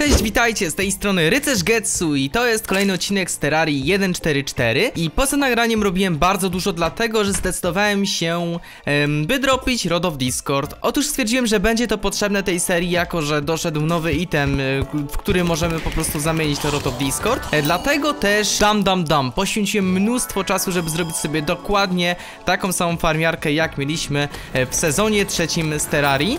Cześć, witajcie, z tej strony Rycerz Getsu i to jest kolejny odcinek z Terrarii 1.4.4 i poza nagraniem robiłem bardzo dużo dlatego, że zdecydowałem się by dropić Rod of Discord. Otóż stwierdziłem, że będzie to potrzebne tej serii, jako że doszedł nowy item, e, w który możemy po prostu zamienić to Rod of Discord. E, dlatego też dam dam dam, poświęciłem mnóstwo czasu, żeby zrobić sobie dokładnie taką samą farmiarkę jak mieliśmy e, w sezonie trzecim z Terrarii.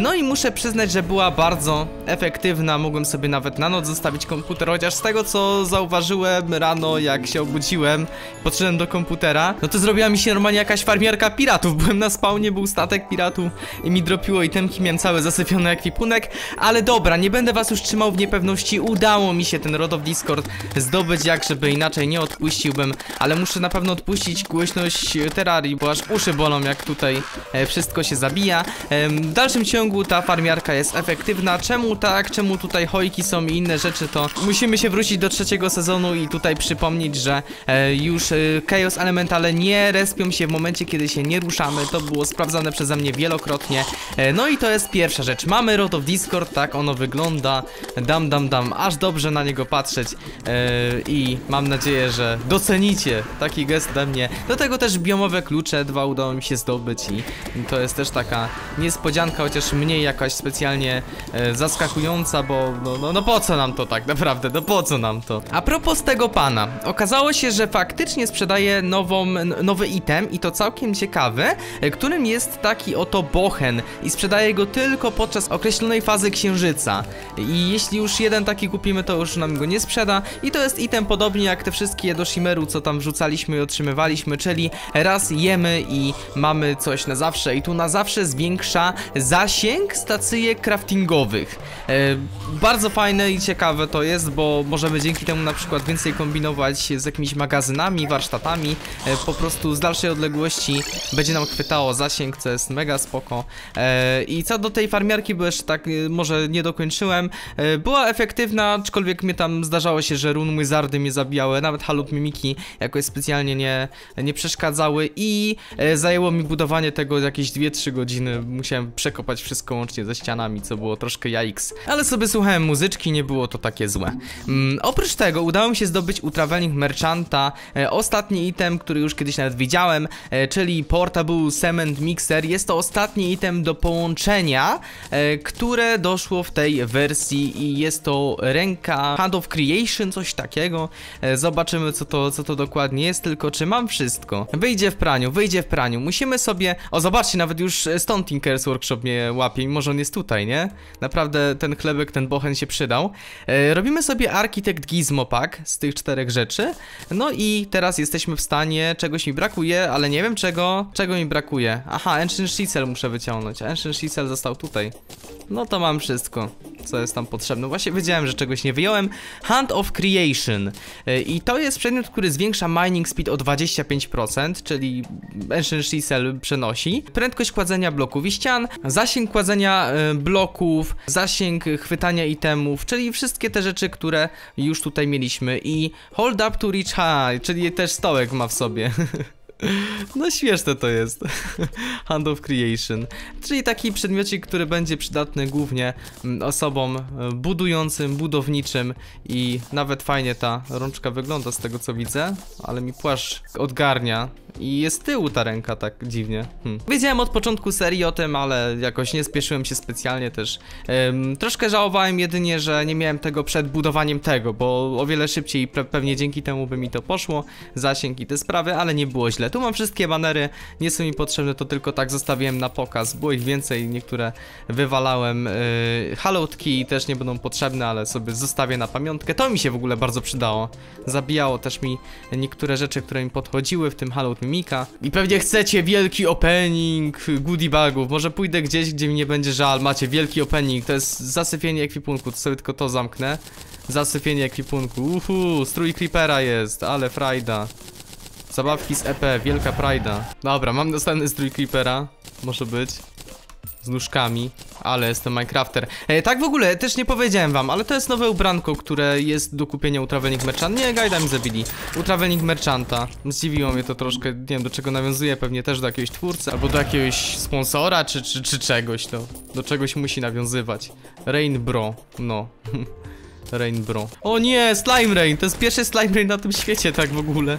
No i muszę przyznać, że była bardzo efektywna, mogłem sobie nawet na noc zostawić komputer, chociaż z tego co zauważyłem rano jak się obudziłem, podszedłem do komputera, no to zrobiła mi się normalnie jakaś farmiarka piratów, byłem na spawnie, był statek piratu i mi dropiło itemki, miałem cały zasypiony ekwipunek, ale dobra, nie będę was już trzymał w niepewności, udało mi się ten Rod of Discord zdobyć, jak żeby inaczej nie odpuściłbym, ale muszę na pewno odpuścić głośność Terrarii, bo aż uszy bolą jak tutaj e, wszystko się zabija. W dalszym ciągu ta farmiarka jest efektywna, czemu tak, czemu tutaj hojki są i inne rzeczy, to musimy się wrócić do trzeciego sezonu i tutaj przypomnieć, że e, już e, Chaos Elementale nie respią się w momencie, kiedy się nie ruszamy, to było sprawdzane przeze mnie wielokrotnie. E, no i to jest pierwsza rzecz, mamy Rod of Discord, tak ono wygląda, dam dam dam, aż dobrze na niego patrzeć. E, i mam nadzieję, że docenicie taki gest ode mnie. Do tego też biomowe klucze, dwa udało mi się zdobyć i to jest też taka niespodzianka, chociaż mniej jakaś specjalnie e, zaskakująca, bo no, no, no po co nam to tak naprawdę, no po co nam to? A propos tego pana, okazało się, że faktycznie sprzedaje nową, nowy item i to całkiem ciekawy, e, którym jest taki oto bochen i sprzedaje go tylko podczas określonej fazy księżyca. I jeśli już jeden taki kupimy, to już nam go nie sprzeda i to jest item podobnie jak te wszystkie do Shimeru, co tam wrzucaliśmy i otrzymywaliśmy, czyli raz jemy i mamy coś na zawsze i tu na zawsze zwiększa zasięg stacyjek craftingowych. Bardzo fajne i ciekawe to jest, bo możemy dzięki temu na przykład więcej kombinować z jakimiś magazynami, warsztatami, e, po prostu z dalszej odległości będzie nam chwytało zasięg, co jest mega spoko. E, I co do tej farmiarki, bo jeszcze tak e, może nie dokończyłem, była efektywna, aczkolwiek mnie tam zdarzało się, że run wizardy mnie zabijały, nawet halut mimiki jakoś specjalnie nie, nie przeszkadzały i zajęło mi budowanie tego jakieś 2-3 godziny, musiałem przekopać wszystko łącznie ze ścianami, co było troszkę jajks, ale sobie słuchałem muzyczki, nie było to takie złe. Mm, oprócz tego udało mi się zdobyć u Traveling Merchanta e, ostatni item, który już kiedyś nawet widziałem, e, czyli Portable Cement Mixer. Jest to ostatni item do połączenia, e, które doszło w tej wersji i jest to ręka Hand of Creation, coś takiego. E, zobaczymy co to, co to dokładnie jest, tylko czy mam wszystko. Wyjdzie w praniu, wyjdzie w praniu. Musimy sobie... O, zobaczcie, nawet już stąd Tinkers Workshop mnie łapie, mimo że on jest tutaj, nie? Naprawdę ten chlebek, ten bochen się przydał. E, robimy sobie Architect Gizmo Pack z tych czterech rzeczy. No i teraz jesteśmy w stanie, czegoś mi brakuje, ale nie wiem czego, czego mi brakuje. Aha, Ancient Shitzel muszę wyciągnąć. Ancient Shitzel został tutaj. No to mam wszystko, co jest tam potrzebne. Właśnie wiedziałem, że czegoś nie wyjąłem. Hand of Creation. I to jest przedmiot, który zwiększa mining speed o 25%, czyli Ancient Shitzel przenosi. Prędkość kładzenia bloków i ścian, zasięg kładzenia e, bloków, zasięg chwytania itemów, czyli wszystkie te rzeczy, które już tutaj mieliśmy. I hold up to reach high, czyli też stołek ma w sobie. No śmieszne to jest. Hand of Creation. Czyli taki przedmiocik, który będzie przydatny głównie mm, osobom e, budującym, budowniczym i nawet fajnie ta rączka wygląda z tego co widzę, ale mi płaszcz odgarnia i jest tyłu ta ręka tak dziwnie. Hmm. Wiedziałem od początku serii o tym, ale jakoś nie spieszyłem się specjalnie też. Troszkę żałowałem jedynie, że nie miałem tego przed budowaniem tego, bo o wiele szybciej pe pewnie dzięki temu by mi to poszło, zasięg i te sprawy, ale nie było źle. Tu mam wszystkie banery, nie są mi potrzebne, to tylko tak zostawiłem na pokaz. Było ich więcej, niektóre wywalałem. Yy, Hallowed Key też nie będą potrzebne, ale sobie zostawię na pamiątkę. To mi się w ogóle bardzo przydało. Zabijało też mi niektóre rzeczy, które mi podchodziły, w tym Hallowed Mimika. I pewnie chcecie wielki opening goodie bagów. Może pójdę gdzieś, gdzie mi nie będzie żal. Macie wielki opening, to jest zasypienie ekwipunku, to sobie tylko to zamknę. Zasypienie ekwipunku. Uhu, strój Creepera jest, ale frajda. Zabawki z EP, wielka prajda. Dobra, mam następny strój Creepera. Może być. z nóżkami, ale jestem Minecrafter. E, tak w ogóle, też nie powiedziałem wam, ale to jest nowe ubranko, które jest do kupienia u Travelling Merchant. Nie, Gajda mi zabili. U Travelling Merchanta. Zdziwiło mnie to troszkę, nie wiem do czego nawiązuje, pewnie też do jakiegoś twórcy, albo do jakiegoś sponsora, czy, czy, czy czegoś, to do czegoś musi nawiązywać. Rain Bro, no. Rain Bro. O nie, Slime Rain, to jest pierwszy Slime Rain na tym świecie, tak w ogóle.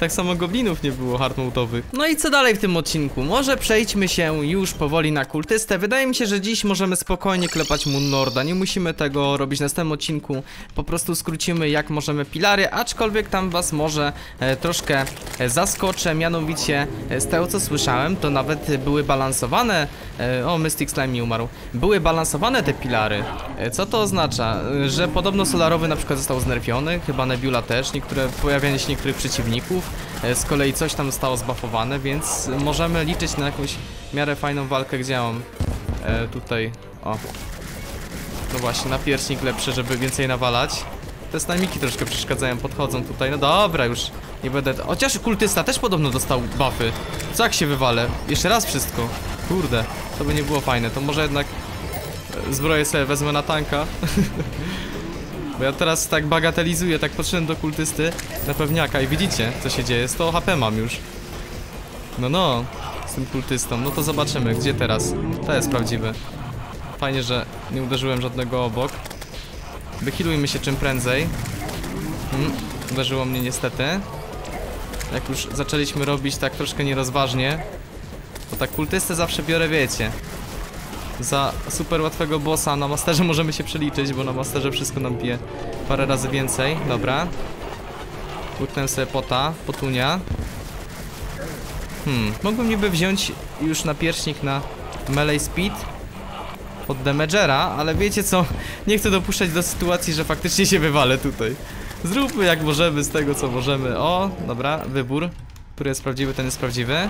Tak samo goblinów nie było hardmode'owych. No i co dalej w tym odcinku? Może przejdźmy się już powoli na kultystę. Wydaje mi się, że dziś możemy spokojnie klepać Moon Lorda. Nie musimy tego robić w następnym odcinku. Po prostu skrócimy jak możemy pilary, aczkolwiek tam was może e, troszkę e, zaskoczę. Mianowicie e, z tego co słyszałem, to nawet były balansowane. E, o, Mystic Slime mi umarł. Były balansowane te pilary. E, co to oznacza? E, że podobno Solarowy na przykład został znerfiony, chyba Nebula też, niektóre pojawianie się niektórych przeciwników. E, Z kolei coś tam zostało zbuffowane, więc możemy liczyć na jakąś miarę fajną walkę, gdzie mam e, tutaj, o. No właśnie, na pierśnik lepszy, żeby więcej nawalać. Te snajmiki troszkę przeszkadzają, podchodzą tutaj, no dobra, już nie będę... Chociaż kultysta też podobno dostał buffy. Co jak się wywalę? Jeszcze raz wszystko. Kurde, to by nie było fajne, to może jednak e, zbroję sobie wezmę na tanka. Bo ja teraz tak bagatelizuję, tak podszedłem do kultysty na pewniaka i widzicie, co się dzieje. 100 HP mam już. No no, z tym kultystą. No to zobaczymy, gdzie teraz. To jest prawdziwe. Fajnie, że nie uderzyłem żadnego obok. Wychilujmy się czym prędzej. Hmm, uderzyło mnie niestety. Jak już zaczęliśmy robić tak troszkę nierozważnie, to tak kultystę zawsze biorę, wiecie. Za super łatwego bossa na masterze możemy się przeliczyć, bo na masterze wszystko nam pije parę razy więcej. Dobra. Łyknę sobie pota, potunia. Hmm, mógłbym niby wziąć już na pierśnik na melee speed od damagera, ale wiecie co, nie chcę dopuszczać do sytuacji, że faktycznie się wywalę tutaj. Zróbmy jak możemy z tego co możemy. O, dobra, wybór. Który jest prawdziwy, ten jest prawdziwy.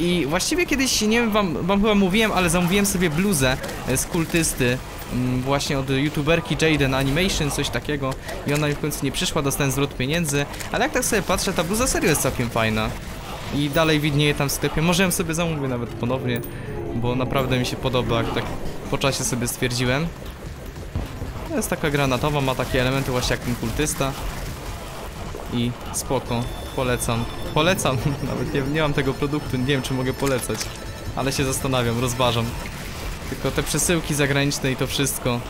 I właściwie kiedyś, nie wiem, wam, wam chyba mówiłem, ale zamówiłem sobie bluzę e, z kultysty mm, Właśnie od youtuberki Jaden Animation, coś takiego. I ona mi w końcu nie przyszła, dostałem zwrot pieniędzy. Ale jak tak sobie patrzę, ta bluza serio jest całkiem fajna. I dalej widnieje tam w sklepie, może ją sobie zamówię nawet ponownie Bo naprawdę mi się podoba, jak tak po czasie sobie stwierdziłem. To jest taka granatowa, ma takie elementy właśnie jak ten kultysta. I spoko, polecam. Polecam, nawet nie, nie mam tego produktu, nie wiem czy mogę polecać. Ale się zastanawiam, rozważam. Tylko te przesyłki zagraniczne i to wszystko,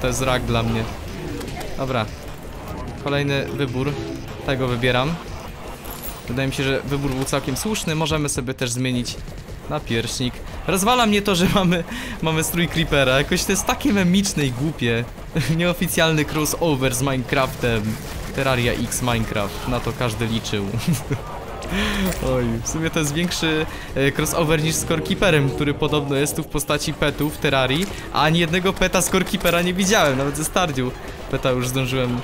to jest rak dla mnie. Dobra, kolejny wybór, tego wybieram. Wydaje mi się, że wybór był całkiem słuszny, możemy sobie też zmienić na pierśnik. Rozwala mnie to, że mamy, mamy strój Creepera, jakoś to jest takie memiczne i głupie. Nieoficjalny crossover z Minecraftem. Terraria X Minecraft, na to każdy liczył. Oj, w sumie to jest większy e, crossover niż z Scorekeeperem, który podobno jest tu w postaci petów w Terrarii, a ani jednego peta Scorekeepera nie widziałem, nawet ze Stardew peta już zdążyłem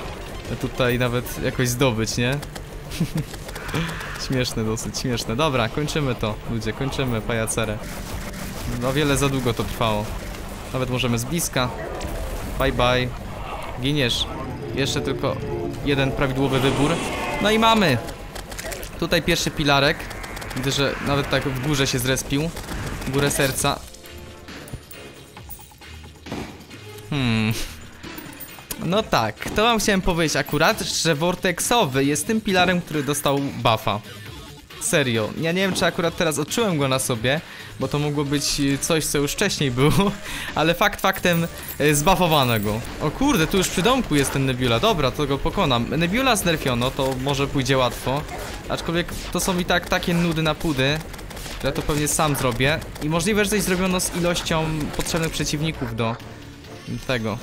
tutaj nawet jakoś zdobyć, nie? śmieszne dosyć, śmieszne. Dobra, kończymy to, ludzie, kończymy pajacerę. No wiele za długo to trwało. Nawet możemy z bliska. Bye bye. Giniesz. Jeszcze tylko jeden prawidłowy wybór. No i mamy. Tutaj pierwszy pilarek. Widzę, że nawet tak w górze się zrespił. Górę serca. Hmm. No tak, to wam chciałem powiedzieć akurat, że Vortexowy jest tym pilarem, który dostał buffa. Serio, ja nie wiem czy akurat teraz odczułem go na sobie, bo to mogło być coś co już wcześniej było, ale fakt faktem e, zbuffowane go. O kurde, tu już przy domku jest ten Nebula, dobra, to go pokonam. Nebula znerfiono, to może pójdzie łatwo, aczkolwiek to są i tak takie nudy na pudy, ja to pewnie sam zrobię. I możliwe, że coś zrobiono z ilością potrzebnych przeciwników do tego,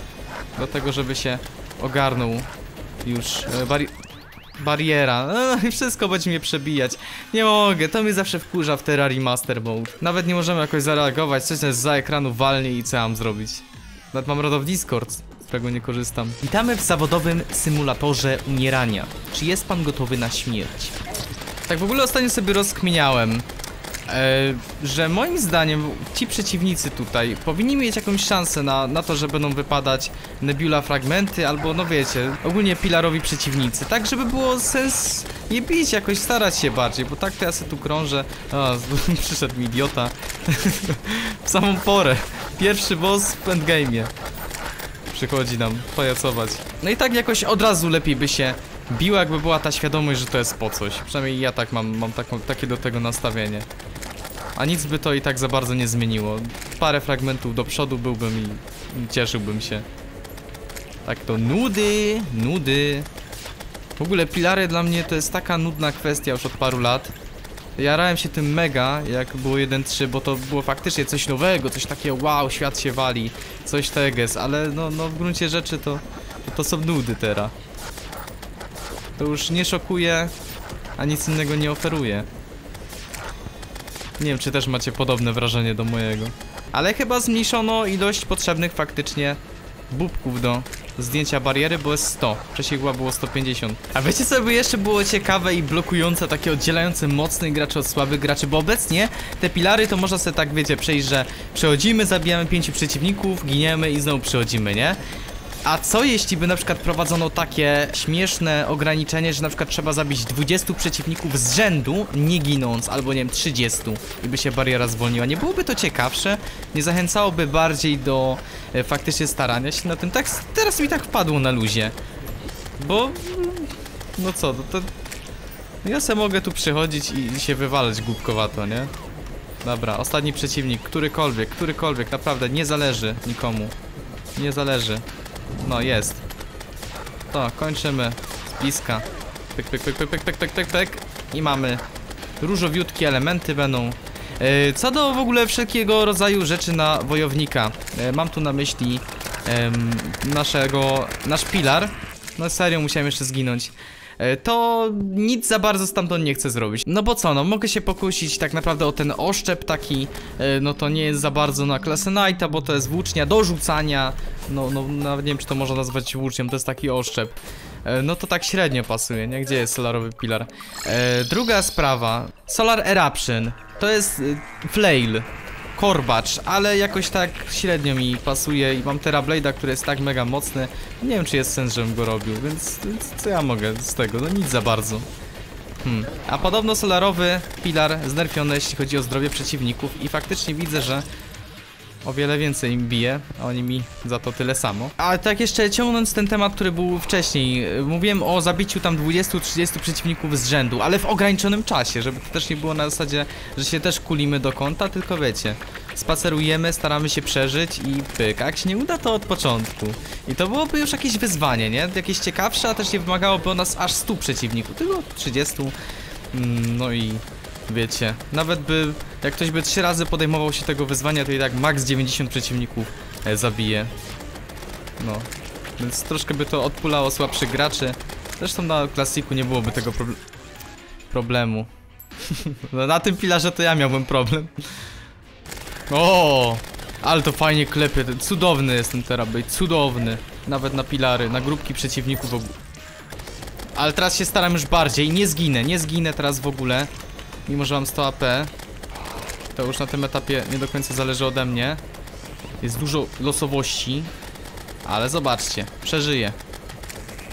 do tego, żeby się ogarnął już e, bari bariera. No wszystko będzie mnie przebijać. Nie mogę, to mnie zawsze wkurza w Terrarii Master Mode. Nawet nie możemy jakoś zareagować, coś jest za ekranu walnie i co mam zrobić. Nawet mam RODO Discord, z którego nie korzystam. Witamy w zawodowym symulatorze umierania. Czy jest pan gotowy na śmierć? Tak w ogóle ostatnio sobie rozkminiałem. E, że moim zdaniem ci przeciwnicy tutaj powinni mieć jakąś szansę na, na to, że będą wypadać Nebula fragmenty albo no wiecie, ogólnie pilarowi przeciwnicy, tak żeby było sens je bić, jakoś starać się bardziej, bo tak to ja sobie tu krążę. A, przyszedł mi idiota. w samą porę. Pierwszy boss w endgame'ie. Przychodzi nam pajacować. No i tak jakoś od razu lepiej by się biło, jakby była ta świadomość, że to jest po coś. Przynajmniej ja tak mam, mam taką, takie do tego nastawienie. A nic by to i tak za bardzo nie zmieniło. Parę fragmentów do przodu byłbym i, cieszyłbym się. Tak to nudy, nudy. W ogóle pilary dla mnie to jest taka nudna kwestia już od paru lat. Jarałem się tym mega, jak było 1.3, bo to było faktycznie coś nowego, coś takiego wow, świat się wali, coś teges, ale no, no w gruncie rzeczy to, to są nudy teraz. To już nie szokuje, a nic innego nie oferuje. Nie wiem, czy też macie podobne wrażenie do mojego. Ale chyba zmniejszono ilość potrzebnych faktycznie bubków do zdjęcia bariery, bo jest 100. Wcześniej chyba było 150. A wiecie co by jeszcze było ciekawe i blokujące, takie oddzielające mocnych graczy od słabych graczy, bo obecnie te pilary to można sobie tak, wiecie, przejść, że przechodzimy, zabijamy pięciu przeciwników, giniemy i znowu przechodzimy, nie? A co jeśli by na przykład prowadzono takie śmieszne ograniczenie, że na przykład trzeba zabić 20 przeciwników z rzędu, nie ginąc, albo nie wiem, 30 i by się bariera zwolniła? Nie byłoby to ciekawsze? Nie zachęcałoby bardziej do e, faktycznie starania się na tym? Tak, teraz mi tak wpadło na luzie. Bo, mm, no co, to, to ja se mogę tu przychodzić i się wywalać głupkowato, nie? Dobra, ostatni przeciwnik, którykolwiek, którykolwiek, naprawdę, nie zależy nikomu. Nie zależy. No, jest. To, kończymy. Z bliska. Pyk, pyk, pyk, pyk, pyk, pyk, pyk, pyk. I mamy różowiutkie elementy będą. E, Co do w ogóle wszelkiego rodzaju rzeczy na wojownika. E, Mam tu na myśli naszego, nasz pilar. No serio, musiałem jeszcze zginąć. E, To nic za bardzo stamtąd nie chcę zrobić. No bo co, no mogę się pokusić tak naprawdę o ten oszczep taki, e, no to nie jest za bardzo na klasę Knighta, bo to jest włócznia do rzucania. No, no nawet nie wiem, czy to można nazwać włócznią, to jest taki oszczep. E, No to tak średnio pasuje, nie? Gdzie jest solarowy pilar? Druga sprawa, Solar Eruption. To jest flail, korbacz, ale jakoś tak średnio mi pasuje i mam Terablade'a, który jest tak mega mocny. Nie wiem, czy jest sens, żebym go robił, więc, więc co ja mogę z tego? No nic za bardzo. Hmm. A podobno solarowy pilar znerfiony, jeśli chodzi o zdrowie przeciwników i faktycznie widzę, że o wiele więcej im bije, a oni mi za to tyle samo. Ale tak jeszcze ciągnąc ten temat, który był wcześniej, y, mówiłem o zabiciu tam 20-30 przeciwników z rzędu, ale w ograniczonym czasie, żeby to też nie było na zasadzie, że się też kulimy do kąta, tylko wiecie, spacerujemy, staramy się przeżyć i pyk, a jak się nie uda, to od początku. I to byłoby już jakieś wyzwanie, nie? Jakieś ciekawsze, a też nie wymagałoby od nas aż 100 przeciwników, tylko 30, mm, no i wiecie, nawet by, jak ktoś by trzy razy podejmował się tego wyzwania, to i tak max 90 przeciwników e, zabije. No, więc troszkę by to odpulało słabszych graczy. Zresztą na klasiku nie byłoby tego proble problemu. no, na tym filarze to ja miałbym problem. O, ale to fajnie klepie, cudowny jest ten terabej, cudowny. Nawet na pilary, na grupki przeciwników w ogóle. Ale teraz się staram już bardziej, nie zginę, nie zginę teraz w ogóle. Mimo, że mam 100 AP. To już na tym etapie nie do końca zależy ode mnie. Jest dużo losowości. Ale zobaczcie, przeżyję.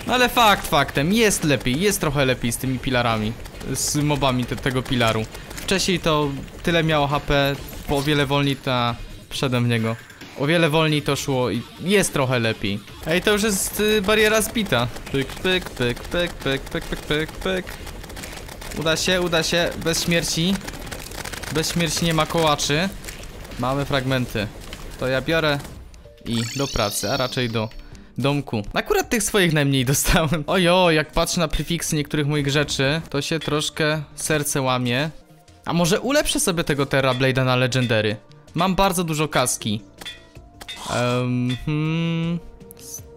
No ale fakt faktem, jest lepiej, jest trochę lepiej z tymi pilarami. Z mobami te, tego pilaru. Wcześniej to tyle miało HP, o wiele wolniej ta... W niego. O wiele wolniej to szło i jest trochę lepiej. Ej, to już jest y, bariera zbita. Pyk, pyk, pyk, pyk, pyk, pyk, pyk, pyk, pyk. Uda się, uda się, bez śmierci. Bez śmierci nie ma kołaczy. Mamy fragmenty. To ja biorę i do pracy, a raczej do domku. Akurat tych swoich najmniej dostałem. Ojo, jak patrzę na prefiksy niektórych moich rzeczy, to się troszkę serce łamie. A może ulepszę sobie tego Terra Blade'a na Legendary? Mam bardzo dużo kaski. Um, hmm,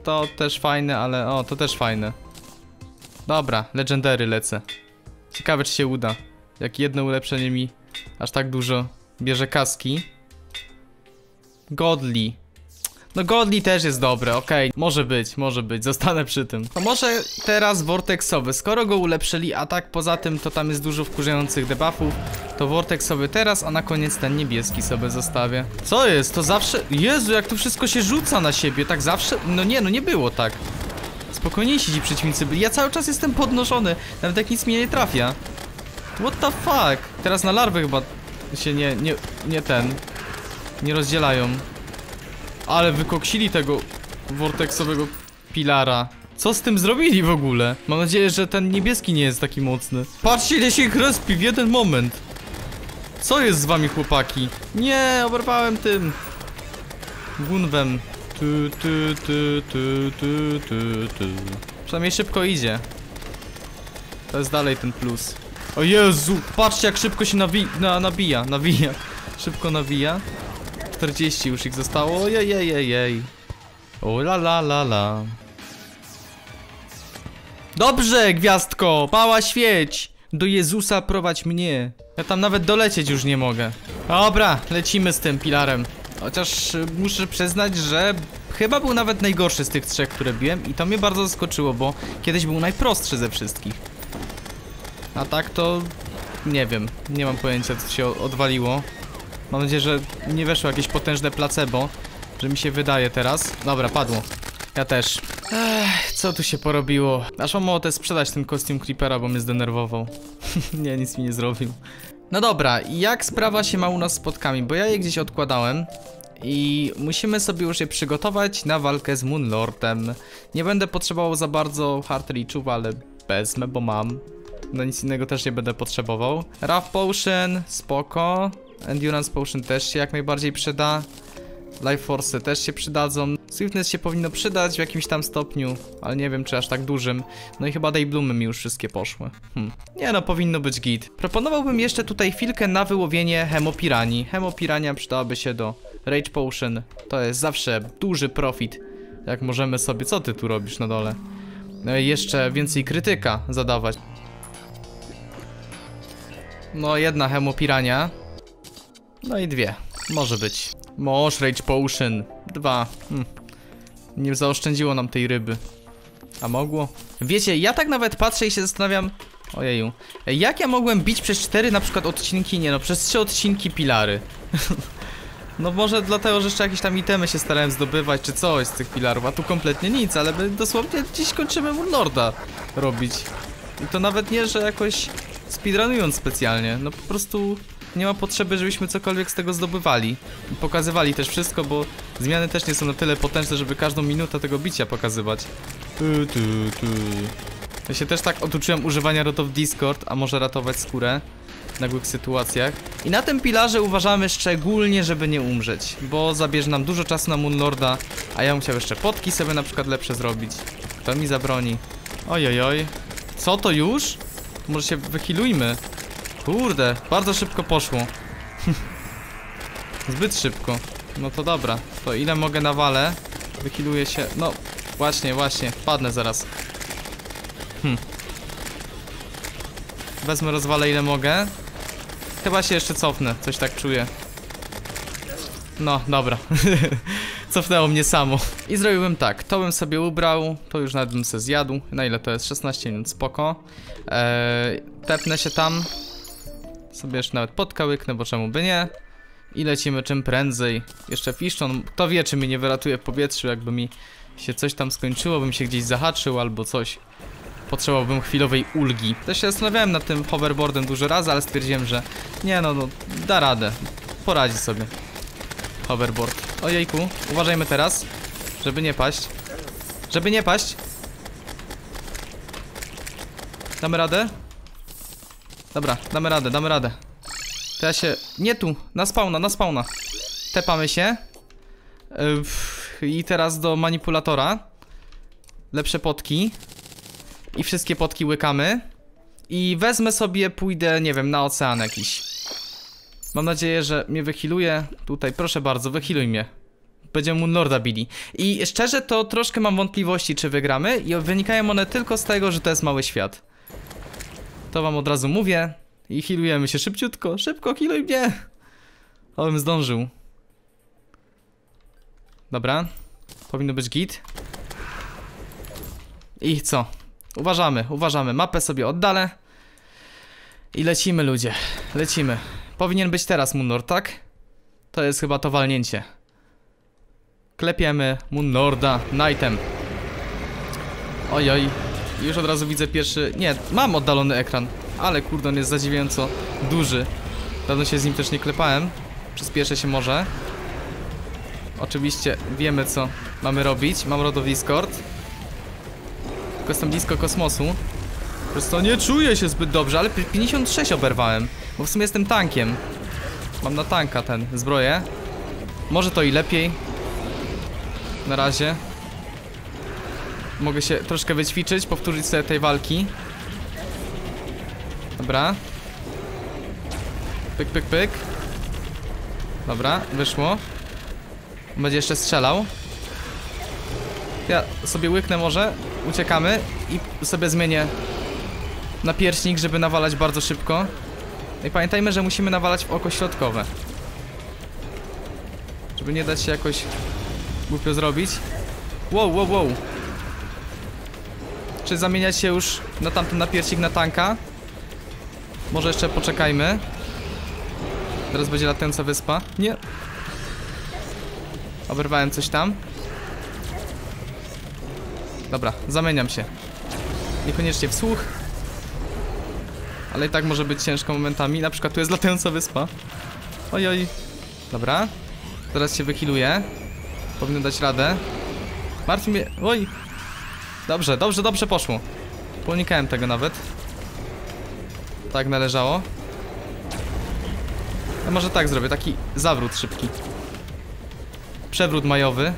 to też fajne, ale o, to też fajne. Dobra, Legendary lecę. Ciekawe, czy się uda. Jak jedno ulepszenie mi aż tak dużo bierze kaski. Godly. No Godly też jest dobre, okej, może być, może być, zostanę przy tym. To może teraz Vortexowy, skoro go ulepszyli, a tak poza tym to tam jest dużo wkurzających debuffów, to Vortexowy teraz, a na koniec ten niebieski sobie zostawię. Co jest? To zawsze... Jezu, jak tu wszystko się rzuca na siebie, tak zawsze... No nie, no nie było tak. Spokojniejsi ci przeciwnicy byli, ja cały czas jestem podnoszony, nawet jak nic mnie nie trafia. What the fuck? Teraz na larwy chyba się nie, nie, nie ten, nie rozdzielają. Ale wykoksili tego vortexowego pilara. Co z tym zrobili w ogóle? Mam nadzieję, że ten niebieski nie jest taki mocny. Patrzcie, ile się ich w jeden moment. Co jest z wami, chłopaki? Nie, oberwałem tym. Gunwem. Tu, tu, tu, tu, tu, tu, tu. Przynajmniej szybko idzie. To jest dalej ten plus. O Jezu, patrzcie jak szybko się nawi na nabija, nawija. Szybko nawija. 40 już ich zostało, ojej, O la la la la. Dobrze, gwiazdko, mała świeć. Do Jezusa prowadź mnie. Ja tam nawet dolecieć już nie mogę. Dobra, lecimy z tym pilarem. Chociaż y, muszę przyznać, że chyba był nawet najgorszy z tych trzech, które biłem i to mnie bardzo zaskoczyło, bo kiedyś był najprostszy ze wszystkich. A tak to nie wiem, nie mam pojęcia co się odwaliło. Mam nadzieję, że nie weszło jakieś potężne placebo, że mi się wydaje teraz. Dobra, padło. Ja też. Ech, co tu się porobiło? Aż mam ochotę sprzedać ten kostium Creepera, bo mnie zdenerwował. nie, nic mi nie zrobił. No dobra, jak sprawa się ma u nas z spotkami? Bo ja je gdzieś odkładałem. I musimy sobie już je przygotować na walkę z Moonlordem. Nie będę potrzebował za bardzo hard reachów, ale wezmę, bo mam. No nic innego też nie będę potrzebował. Rough Potion, spoko. Endurance Potion też się jak najbardziej przyda. Life Force też się przydadzą. Swiftness się powinno przydać w jakimś tam stopniu, ale nie wiem czy aż tak dużym. No i chyba Daybloomy mi już wszystkie poszły. Hm. Nie no, powinno być git. Proponowałbym jeszcze tutaj chwilkę na wyłowienie Hemopirani. Hemopirania przydałaby się do Rage Potion. To jest zawsze duży profit. Jak możemy sobie... Co ty tu robisz na dole? No i jeszcze więcej krytyka zadawać. No jedna Hemopirania. No i dwie. Może być. Moż Rage Potion. Dwa. Hm. Nie zaoszczędziło nam tej ryby. A mogło? Wiecie, ja tak nawet patrzę i się zastanawiam... Ojeju. Jak ja mogłem bić przez cztery na przykład odcinki, nie no, przez trzy odcinki pilary? no może dlatego, że jeszcze jakieś tam itemy się starałem zdobywać, czy coś z tych pilarów, a tu kompletnie nic, ale my dosłownie dziś kończymy Moonlorda robić. I to nawet nie, że jakoś speedrunując specjalnie, no po prostu nie ma potrzeby, żebyśmy cokolwiek z tego zdobywali. Pokazywali też wszystko, bo zmiany też nie są na tyle potężne, żeby każdą minutę tego bicia pokazywać. Tu, tu, tu. Ja się też tak oduczyłem używania rotów Discord, a może ratować skórę w nagłych sytuacjach. I na tym pilarze uważamy szczególnie, żeby nie umrzeć, bo zabierze nam dużo czasu na Moonlorda, a ja chciał jeszcze potki sobie na przykład lepsze zrobić. Kto mi zabroni? Ojojoj. Oj. Co to już? Może się wychilujmy. Kurde, bardzo szybko poszło. Zbyt szybko. No to dobra. To ile mogę nawalę? Wychiluję się. No, właśnie, właśnie. Padnę zaraz. Hm. Wezmę, rozwalę ile mogę. Chyba się jeszcze cofnę, coś tak czuję. No, dobra. Cofnęło mnie samo. I zrobiłbym tak, to bym sobie ubrał, to już nawet bym sobie zjadł. Na ile to jest? 16 minut, spoko. Eee, tepnę się tam, sobie jeszcze nawet podka łyknę, bo czemu by nie. I lecimy czym prędzej. Jeszcze Fishton, kto wie czy mnie nie wyratuje w powietrzu, jakby mi się coś tam skończyło, bym się gdzieś zahaczył albo coś. Potrzebowałbym chwilowej ulgi. Też się zastanawiałem nad tym hoverboardem dużo razy, ale stwierdziłem, że nie no, no da radę. Poradzi sobie. Hoverboard. Ojejku, uważajmy teraz, żeby nie paść. Żeby nie paść. Damy radę? Dobra, damy radę, damy radę. To ja się... Nie tu, na spawna, na spawna. Tepamy się. I teraz do manipulatora. Lepsze potki. I wszystkie potki łykamy. I wezmę sobie, pójdę, nie wiem, na ocean jakiś. Mam nadzieję, że mnie wychiluje. Tutaj, proszę bardzo, wychiluj mnie. Będziemy Moonlorda bili. I szczerze to troszkę mam wątpliwości, czy wygramy. I wynikają one tylko z tego, że to jest mały świat. To wam od razu mówię. I healujemy się szybciutko. Szybko, healuj mnie! Obym zdążył. Dobra. Powinno być git. I co? Uważamy, uważamy. Mapę sobie oddalę. I lecimy, ludzie. Lecimy. Powinien być teraz Moonlord, tak? To jest chyba to walnięcie. Klepiemy Moonlorda Knightem. Ojoj. Już od razu widzę pierwszy... Nie, mam oddalony ekran. Ale kurde, on jest zadziwiająco duży. Dawno się z nim też nie klepałem. Przyspieszę się może. Oczywiście wiemy co mamy robić. Mam Rodo Discord. Tylko jestem blisko kosmosu. Po prostu nie czuję się zbyt dobrze, ale 56 oberwałem. Bo w sumie jestem tankiem. Mam na tanka ten zbroję. Może to i lepiej. Na razie. Mogę się troszkę wyćwiczyć, powtórzyć sobie tej walki. Dobra. Pyk, pyk, pyk. Dobra, wyszło. Będzie jeszcze strzelał. Ja sobie łyknę może, uciekamy i sobie zmienię na pierśnik, żeby nawalać bardzo szybko. No I pamiętajmy, że musimy nawalać w oko środkowe. Żeby nie dać się jakoś głupio zrobić. Wow, wow, wow. Czy zamieniać się już na tamten napiercik na tanka? Może jeszcze poczekajmy. Teraz będzie latająca wyspa. Nie. Oberwałem coś tam. Dobra, zamieniam się. Niekoniecznie w słuch. Ale i tak może być ciężko momentami. Na przykład tu jest latająca wyspa. Oj, oj. Dobra. Teraz się wychiluje. Powinno dać radę. Martwi mnie... Oj. Dobrze, dobrze, dobrze poszło. Unikałem tego nawet. Tak należało. A może tak zrobię, taki zawrót szybki. Przewrót majowy.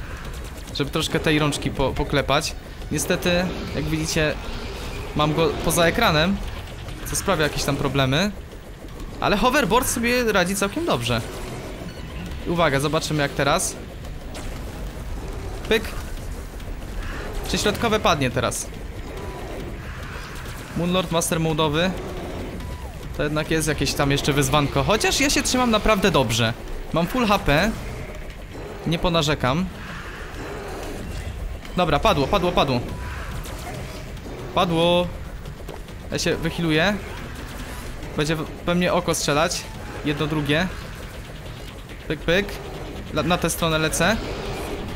Żeby troszkę tej rączki po, poklepać. Niestety, jak widzicie, mam go poza ekranem. Co sprawia jakieś tam problemy. Ale hoverboard sobie radzi całkiem dobrze. Uwaga, zobaczymy jak teraz. Pyk. Czy środkowe padnie teraz? Moonlord Master Mode'owy. To jednak jest jakieś tam jeszcze wyzwanko. Chociaż ja się trzymam naprawdę dobrze. Mam full HP. Nie ponarzekam. Dobra, padło, padło, padło. Padło. Ja się wychiluję. Będzie we mnie oko strzelać. Jedno, drugie. Pyk, pyk. Na tę stronę lecę.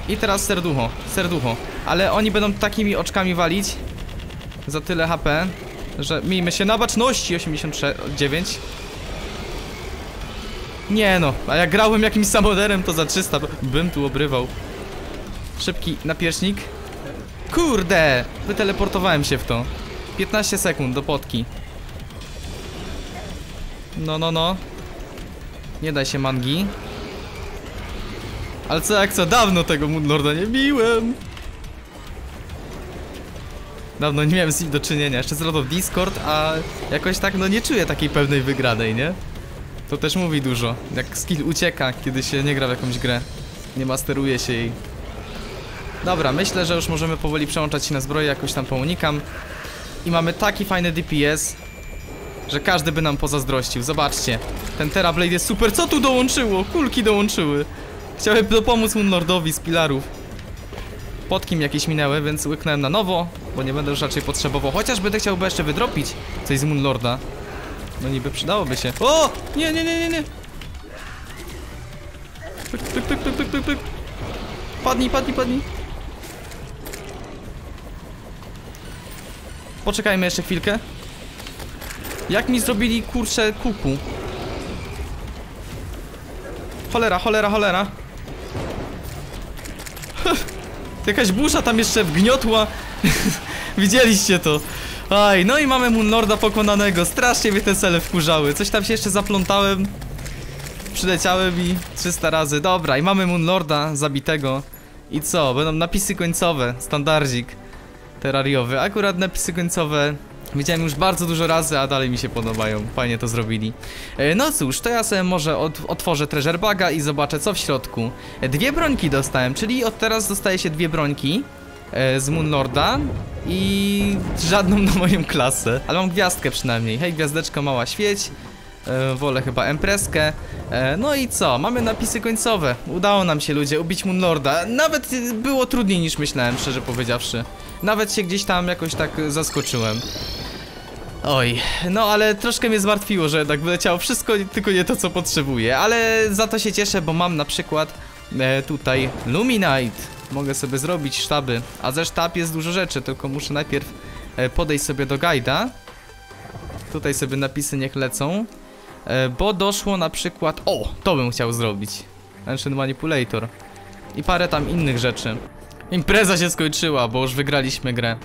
I teraz serducho, serducho. Ale oni będą takimi oczkami walić. Za tyle HP. Że miejmy się na baczności 89. Nie no, a jak grałem jakimś samoderem to za 300 bym tu obrywał. Szybki napierśnik. Kurde! Wyteleportowałem się w to. 15 sekund do potki. No, no, no. Nie daj się mangi. Ale co jak co, dawno tego Moonlorda nie biłem. Dawno nie miałem z nim do czynienia, jeszcze z Lord Discord, a jakoś tak no nie czuję takiej pewnej wygranej, nie? To też mówi dużo, jak skill ucieka, kiedy się nie gra w jakąś grę. Nie masteruje się jej. Dobra, myślę, że już możemy powoli przełączać się na zbroję, jakoś tam pounikam. I mamy taki fajny DPS, że każdy by nam pozazdrościł. Zobaczcie, ten Terrablade jest super. Co tu dołączyło? Kulki dołączyły. Chciałem dopomóc Moonlordowi z pilarów. Potki mi jakieś minęły, więc łyknąłem na nowo, bo nie będę już raczej potrzebował. Chociaż będę chciał jeszcze wydropić coś z Moonlorda. No niby przydałoby się. O! Nie, nie, nie, nie, nie. Pyk, pyk, pyk, pyk, pyk, pyk, pyk. Padnij, padnij, padnij. Poczekajmy jeszcze chwilkę. Jak mi zrobili kurczę kuku? Cholera, cholera, cholera. Jakaś burza tam jeszcze wgniotła. Widzieliście to. Aj, no i mamy Moonlorda pokonanego. Strasznie mnie te cele wkurzały. Coś tam się jeszcze zaplątałem. Przyleciałem i 300 razy. Dobra, i mamy Moonlorda zabitego. I co? Będą napisy końcowe. Standardzik terrariowy. Akurat napisy końcowe widziałem już bardzo dużo razy, a dalej mi się podobają. Fajnie to zrobili. E, No cóż, to ja sobie może otworzę treasure baga i zobaczę co w środku. E, Dwie brońki dostałem, czyli od teraz dostaje się dwie brońki z Moonlorda i żadną na moją klasę. Ale mam gwiazdkę przynajmniej. Hej, gwiazdeczko mała, świeć. E, wolę chyba Empreskę. E, no i co? Mamy napisy końcowe. Udało nam się ludzie ubić Moonlorda. Nawet było trudniej niż myślałem, szczerze powiedziawszy. Nawet się gdzieś tam jakoś tak zaskoczyłem. Oj, no ale troszkę mnie zmartwiło, że jednak wyleciało wszystko, tylko nie to co potrzebuję, ale za to się cieszę, bo mam na przykład e, tutaj Luminite. Mogę sobie zrobić sztaby, a ze sztab jest dużo rzeczy, tylko muszę najpierw e, podejść sobie do guida. Tutaj sobie napisy niech lecą, e, bo doszło na przykład, o, to bym chciał zrobić. Ancient Manipulator i parę tam innych rzeczy. Impreza się skończyła, bo już wygraliśmy grę.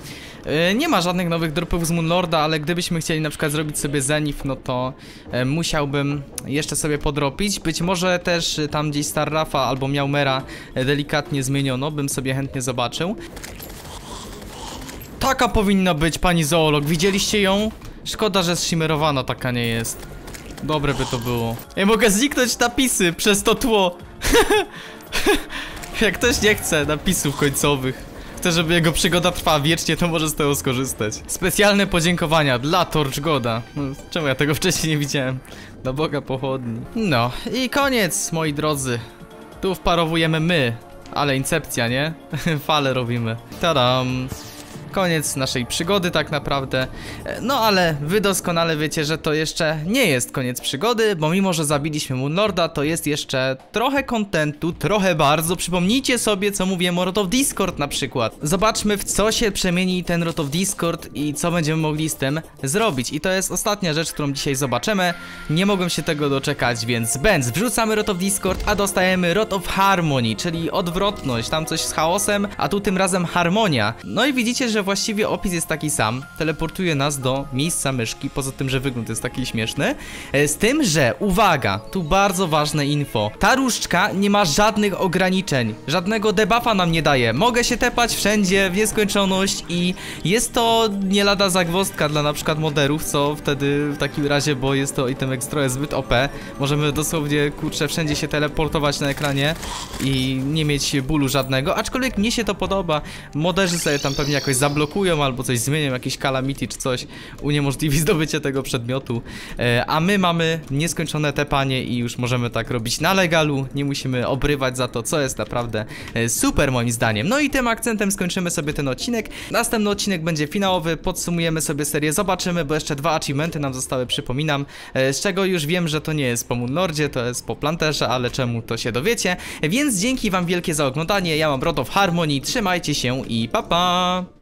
Yy, nie ma żadnych nowych dropów z Moonlorda, ale gdybyśmy chcieli na przykład zrobić sobie Zenith, no to e, musiałbym jeszcze sobie podropić. Być może też e, tam gdzieś Star Rafa albo Miaumera e, delikatnie zmieniono, bym sobie chętnie zobaczył. Taka powinna być pani zoolog, widzieliście ją? Szkoda, że zszymerowana taka nie jest. Dobre by to było. Ja mogę zniknąć napisy przez to tło. Jak ktoś nie chce napisów końcowych, chce, żeby jego przygoda trwała wiecznie, to może z tego skorzystać. Specjalne podziękowania dla Torch Goda. No, czemu ja tego wcześniej nie widziałem? Do Boga pochodni. No i koniec, moi drodzy. Tu wparowujemy my, ale incepcja, nie? Fale robimy. Tadam. Koniec naszej przygody tak naprawdę. E, No ale wy doskonale wiecie, że to jeszcze nie jest koniec przygody, bo mimo, że zabiliśmy Moonlorda, to jest jeszcze trochę kontentu, trochę bardzo. Przypomnijcie sobie, co mówiłem o Rot Discord na przykład. Zobaczmy, w co się przemieni ten Rot of Discord i co będziemy mogli z tym zrobić. I to jest ostatnia rzecz, którą dzisiaj zobaczymy. Nie mogłem się tego doczekać, więc Benz, wrzucamy Rot of Discord, a dostajemy Rot Harmony, czyli odwrotność. Tam coś z chaosem, a tu tym razem harmonia. No i widzicie, że właściwie opis jest taki sam. Teleportuje nas do miejsca myszki, poza tym, że wygląd jest taki śmieszny. E, Z tym, że, uwaga, tu bardzo ważne info. Ta różdżka nie ma żadnych ograniczeń, żadnego debuffa nam nie daje. Mogę się tepać wszędzie w nieskończoność i jest to nie lada zagwozdka dla na przykład moderów, co wtedy w takim razie, bo jest to item jest zbyt OP. Możemy dosłownie, kurczę, wszędzie się teleportować na ekranie i nie mieć bólu żadnego, aczkolwiek mnie się to podoba. Moderzy sobie tam pewnie jakoś zablokują albo coś zmienią, jakiś calamity czy coś uniemożliwi zdobycie tego przedmiotu. E, a my mamy nieskończone tepanie i już możemy tak robić na legalu, nie musimy obrywać za to, co jest naprawdę e, super moim zdaniem. No i tym akcentem skończymy sobie ten odcinek. Następny odcinek będzie finałowy, podsumujemy sobie serię, zobaczymy, bo jeszcze dwa achievementy nam zostały, przypominam, e, z czego już wiem, że to nie jest po Moonlordzie, to jest po Planterze, ale czemu to się dowiecie. Więc dzięki wam wielkie za oglądanie, ja mam Rod of Harmony, trzymajcie się i pa pa!